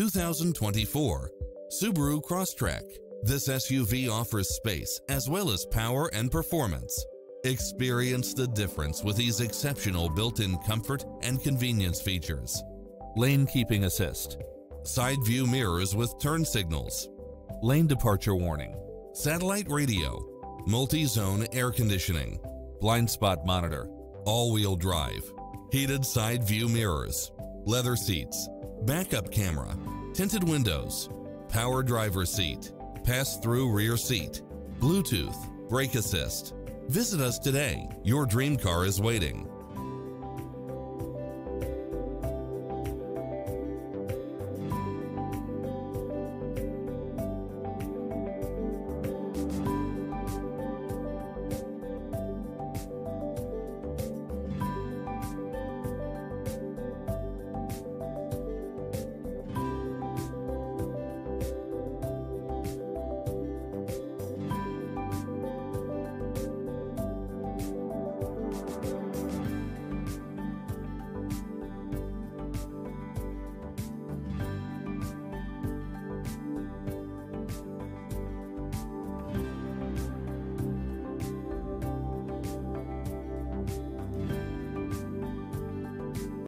2024 Subaru Crosstrek. This SUV offers space as well as power and performance. Experience the difference with these exceptional built-in comfort and convenience features. Lane keeping assist, side view mirrors with turn signals, lane departure warning, satellite radio, multi-zone air conditioning, blind spot monitor, all-wheel drive, heated side view mirrors, leather seats, backup camera, tinted windows, power driver seat, pass-through rear seat, Bluetooth, brake assist. Visit us today. Your dream car is waiting.